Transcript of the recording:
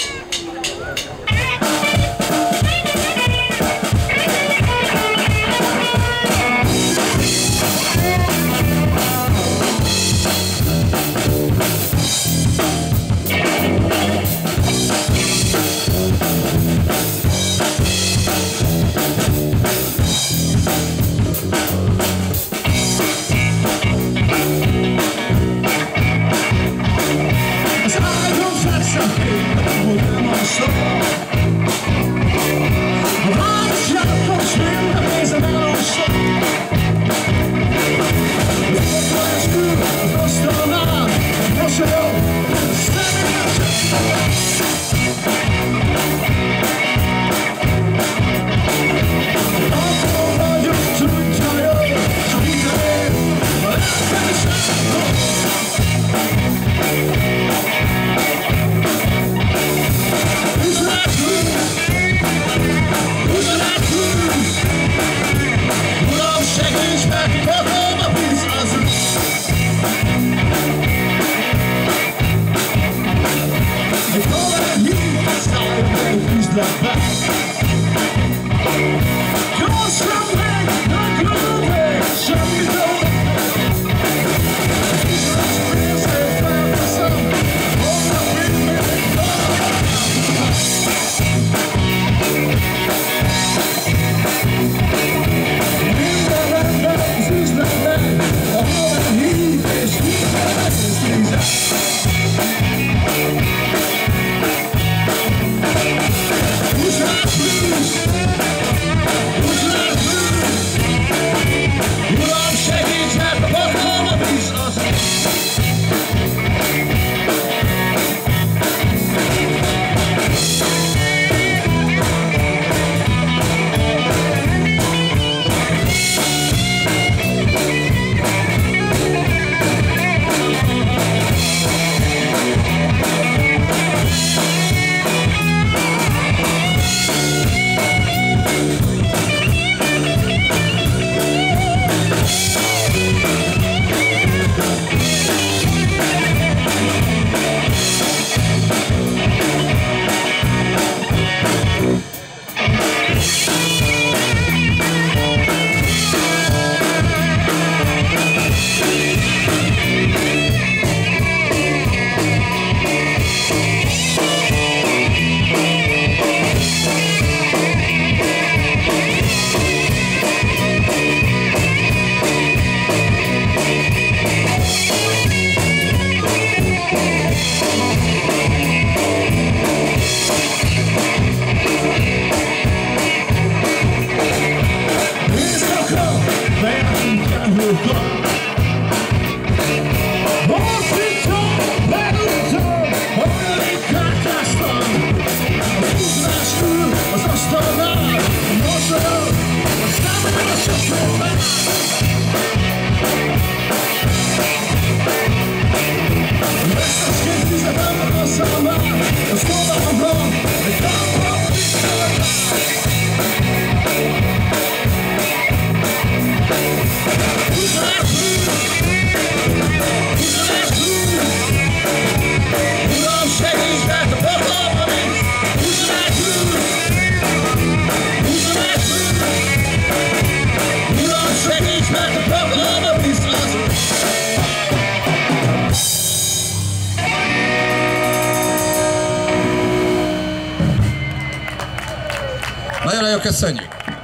Yeah. I'm just a the. Sabah, Sabah, Sabah, Sabah, Sabah, Марк Асаник.